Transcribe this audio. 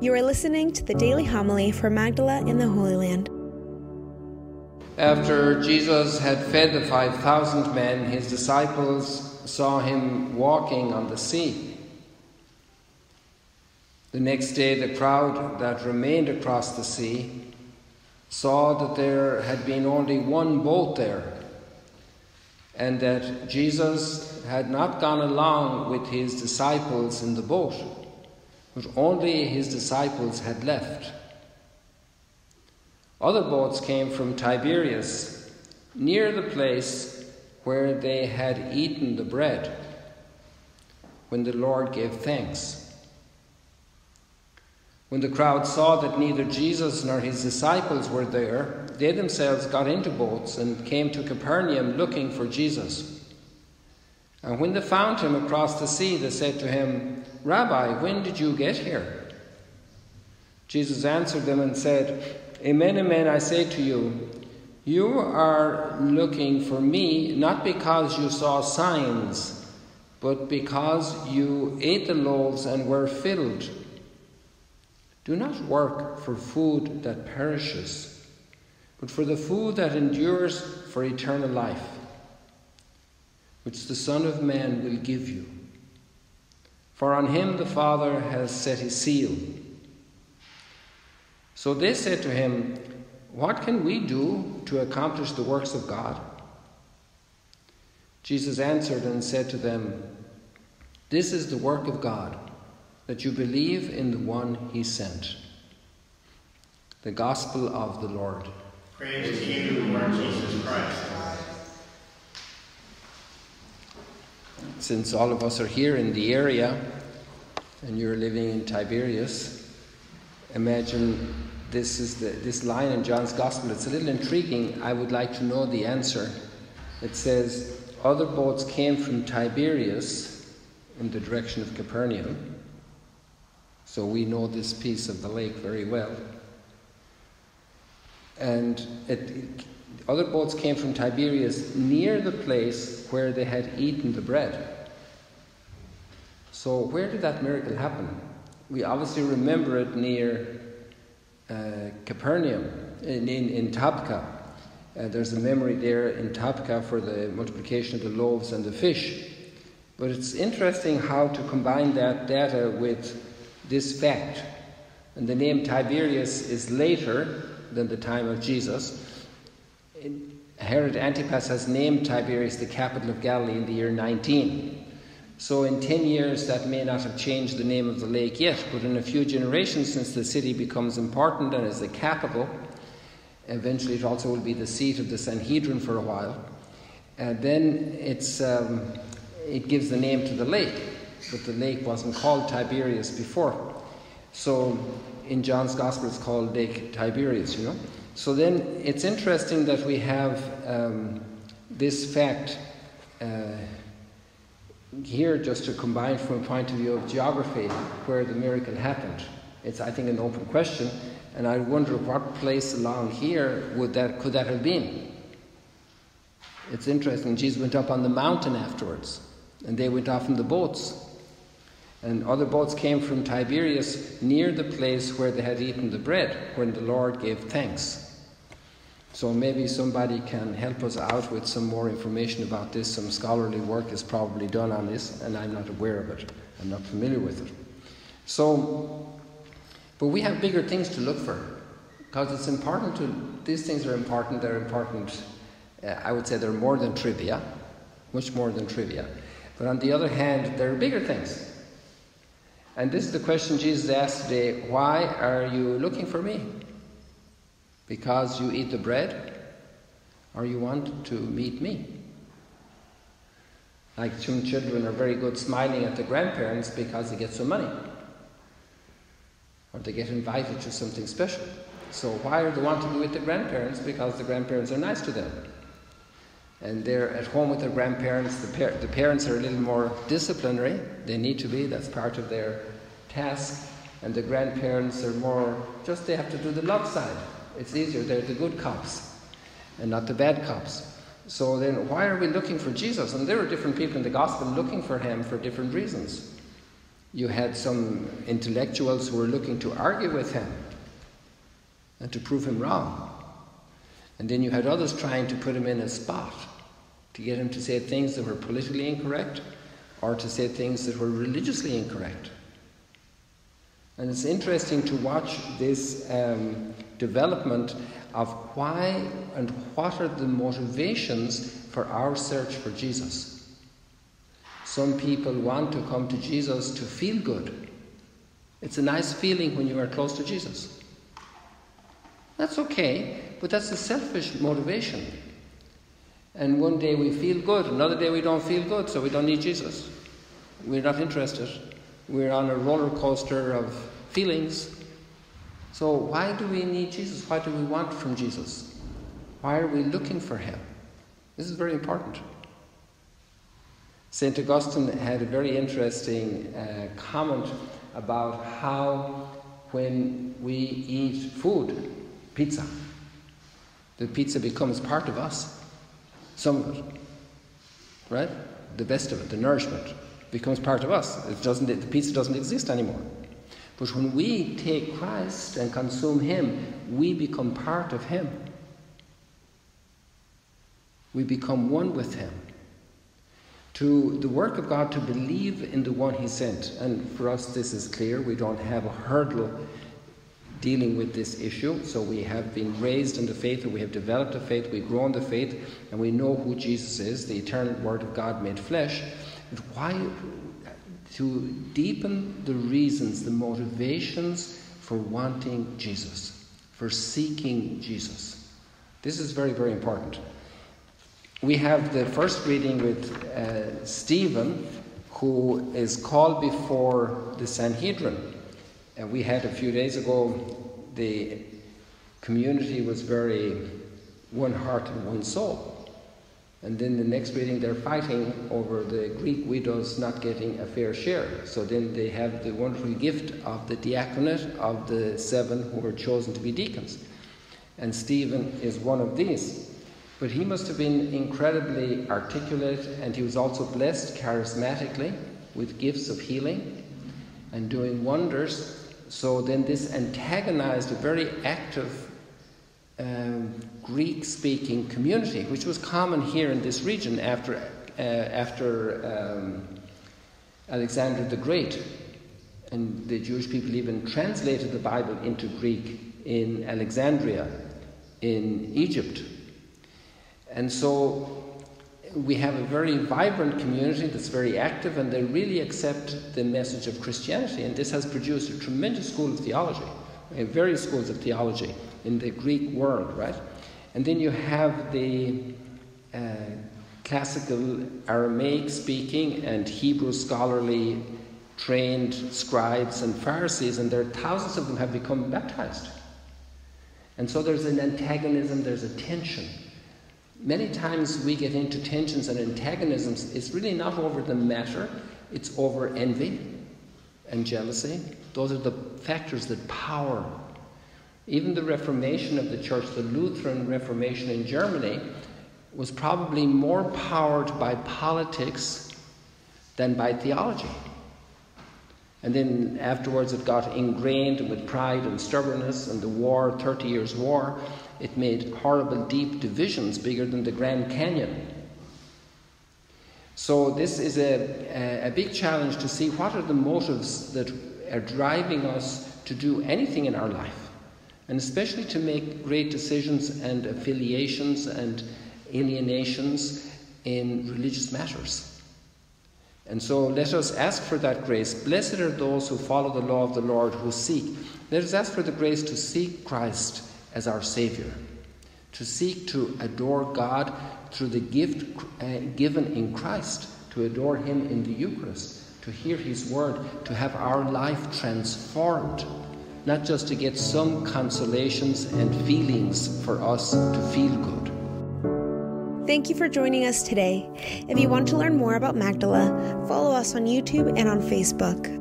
You are listening to the daily homily for Magdala in the Holy Land. After Jesus had fed the 5,000 men, his disciples saw him walking on the sea. The next day, the crowd that remained across the sea saw that there had been only one boat there, and that Jesus had not gone along with his disciples in the boat, but only his disciples had left. Other boats came from Tiberias, near the place where they had eaten the bread, when the Lord gave thanks. When the crowd saw that neither Jesus nor his disciples were there, they themselves got into boats and came to Capernaum looking for Jesus. And when they found him across the sea, they said to him, Rabbi, when did you get here? Jesus answered them and said, Amen, amen, I say to you, you are looking for me not because you saw signs, but because you ate the loaves and were filled. Do not work for food that perishes, but for the food that endures for eternal life, which the Son of Man will give you. For on him the Father has set his seal. So they said to him, What can we do to accomplish the works of God? Jesus answered and said to them, This is the work of God that you believe in the one he sent. The Gospel of the Lord. Praise to you, Lord Jesus Christ. Since all of us are here in the area and you're living in Tiberias, imagine this is the, this line in John's Gospel. It's a little intriguing. I would like to know the answer. It says, Other boats came from Tiberias in the direction of Capernaum so we know this piece of the lake very well. And it, other boats came from Tiberias near the place where they had eaten the bread. So, where did that miracle happen? We obviously remember it near uh, Capernaum, in, in, in Tabgha. Uh, there's a memory there in Tabgha for the multiplication of the loaves and the fish. But it's interesting how to combine that data with this fact. And the name Tiberius is later than the time of Jesus. Herod Antipas has named Tiberias the capital of Galilee in the year 19. So, in 10 years, that may not have changed the name of the lake yet, but in a few generations, since the city becomes important and is the capital, eventually it also will be the seat of the Sanhedrin for a while, and then it's, um, it gives the name to the lake but the lake wasn't called Tiberias before. So in John's Gospel, it's called Lake Tiberias, you know. So then it's interesting that we have um, this fact uh, here just to combine from a point of view of geography where the miracle happened. It's, I think, an open question, and I wonder what place along here would that could that have been. It's interesting. Jesus went up on the mountain afterwards, and they went off in the boats. And other boats came from Tiberias near the place where they had eaten the bread, when the Lord gave thanks. So maybe somebody can help us out with some more information about this. Some scholarly work is probably done on this, and I'm not aware of it. I'm not familiar with it. So, but we have bigger things to look for because it's important to, these things are important, they're important. Uh, I would say they're more than trivia, much more than trivia. But on the other hand, there are bigger things. And this is the question Jesus asked today Why are you looking for me? Because you eat the bread? Or you want to meet me? Like some children are very good smiling at the grandparents because they get some money. Or they get invited to something special. So why are they wanting to with the grandparents? Because the grandparents are nice to them. And they're at home with their grandparents. The, par- the parents are a little more disciplinary. They need to be. That's part of their task. And the grandparents are more just they have to do the love side. It's easier. They're the good cops and not the bad cops. So then, why are we looking for Jesus? And there are different people in the gospel looking for him for different reasons. You had some intellectuals who were looking to argue with him and to prove him wrong. And then you had others trying to put him in a spot to get him to say things that were politically incorrect or to say things that were religiously incorrect. And it's interesting to watch this um, development of why and what are the motivations for our search for Jesus. Some people want to come to Jesus to feel good. It's a nice feeling when you are close to Jesus. That's okay, but that's a selfish motivation. And one day we feel good, another day we don't feel good, so we don't need Jesus. We're not interested. We're on a roller coaster of feelings. So, why do we need Jesus? Why do we want from Jesus? Why are we looking for him? This is very important. St. Augustine had a very interesting uh, comment about how, when we eat food, pizza, the pizza becomes part of us. Some of it, right? The best of it, the nourishment, becomes part of us. It doesn't, the pizza doesn't exist anymore. But when we take Christ and consume Him, we become part of Him. We become one with Him. To the work of God to believe in the one He sent. And for us, this is clear. We don't have a hurdle dealing with this issue. So we have been raised in the faith, and we have developed a faith, we grow in the faith, and we know who Jesus is, the eternal Word of God made flesh. But why, to deepen the reasons, the motivations for wanting Jesus, for seeking Jesus. This is very, very important. We have the first reading with uh, Stephen, who is called before the Sanhedrin. And we had a few days ago, the community was very one heart and one soul. And then the next reading, they're fighting over the Greek widows not getting a fair share. So then they have the wonderful gift of the diaconate of the seven who were chosen to be deacons. And Stephen is one of these. But he must have been incredibly articulate, and he was also blessed charismatically with gifts of healing and doing wonders. So then this antagonized a very active um, Greek speaking community, which was common here in this region after, uh, after um, Alexander the Great. And the Jewish people even translated the Bible into Greek in Alexandria, in Egypt. And so we have a very vibrant community that's very active and they really accept the message of Christianity. And this has produced a tremendous school of theology, various schools of theology in the Greek world, right? And then you have the uh, classical Aramaic speaking and Hebrew scholarly trained scribes and Pharisees, and there are thousands of them have become baptized. And so there's an antagonism, there's a tension. Many times we get into tensions and antagonisms, it's really not over the matter, it's over envy and jealousy. Those are the factors that power even the Reformation of the Church, the Lutheran Reformation in Germany, was probably more powered by politics than by theology. And then afterwards it got ingrained with pride and stubbornness, and the war, 30 years' war, it made horrible deep divisions bigger than the Grand Canyon. So, this is a, a, big challenge to see what are the motives that are driving us to do anything in our life and especially to make great decisions and affiliations and alienations in religious matters. And so let us ask for that grace. Blessed are those who follow the law of the Lord, who seek. Let us ask for the grace to seek Christ as our Saviour, to seek to adore God through the gift uh, given in Christ, to adore Him in the Eucharist, to hear His word, to have our life transformed not just to get some consolations and feelings for us to feel good. Thank you for joining us today. If you want to learn more about Magdala, follow us on YouTube and on Facebook.